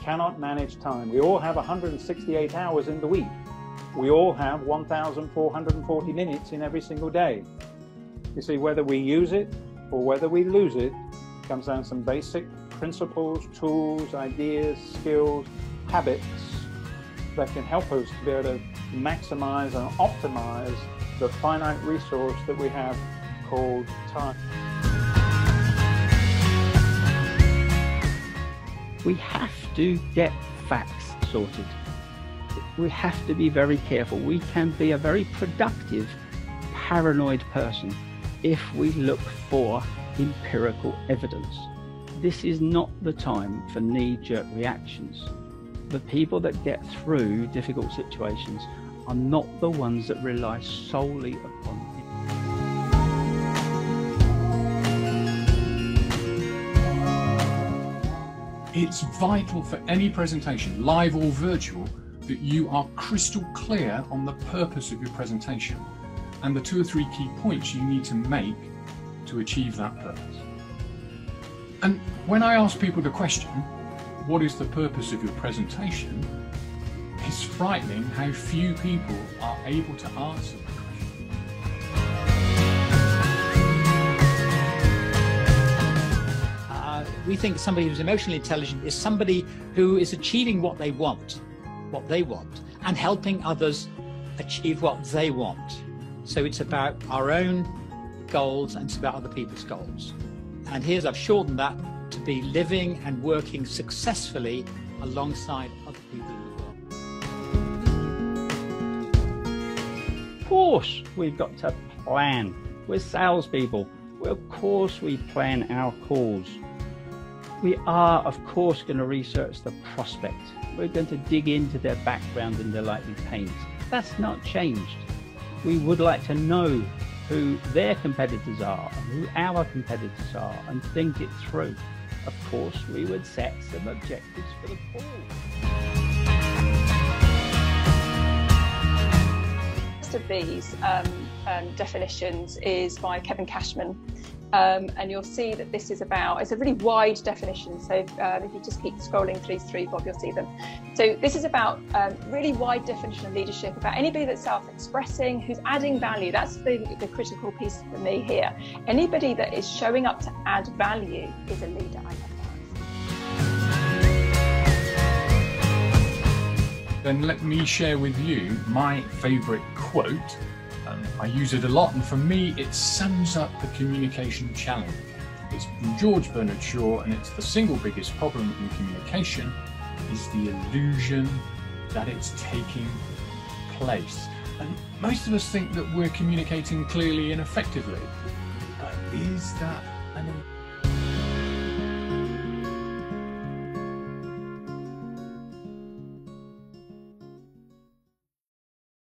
cannot manage time. We all have 168 hours in the week. We all have 1,440 minutes in every single day. You see, whether we use it or whether we lose it comes down to some basic principles, tools, ideas, skills, habits that can help us to be able to maximize and optimize the finite resource that we have called time. We have to get facts sorted. We have to be very careful. We can be a very productive, paranoid person if we look for empirical evidence. This is not the time for knee jerk reactions. The people that get through difficult situations are not the ones that rely solely upon It's vital for any presentation, live or virtual, that you are crystal clear on the purpose of your presentation and the two or three key points you need to make to achieve that purpose. And when I ask people the question, what is the purpose of your presentation? It's frightening how few people are able to answer question. We think somebody who's emotionally intelligent is somebody who is achieving what they want, what they want, and helping others achieve what they want. So it's about our own goals and it's about other people's goals. And here's, I've shortened that to be living and working successfully alongside other people in the world. Of course, we've got to plan. We're salespeople. Well, of course, we plan our calls. We are, of course, going to research the prospect. We're going to dig into their background and their likely pains. That's not changed. We would like to know who their competitors are and who our competitors are and think it through. Of course, we would set some objectives for the call. First of these um, um, definitions is by Kevin Cashman. Um, and you'll see that this is about, it's a really wide definition. So uh, if you just keep scrolling through three, Bob, you'll see them. So this is about um, really wide definition of leadership, about anybody that's self-expressing, who's adding value. That's the, the critical piece for me here. Anybody that is showing up to add value is a leader, I Then let me share with you my favourite quote um, I use it a lot, and for me, it sums up the communication challenge. It's from George Bernard Shaw, and it's the single biggest problem in communication is the illusion that it's taking place. And most of us think that we're communicating clearly and effectively, but is that an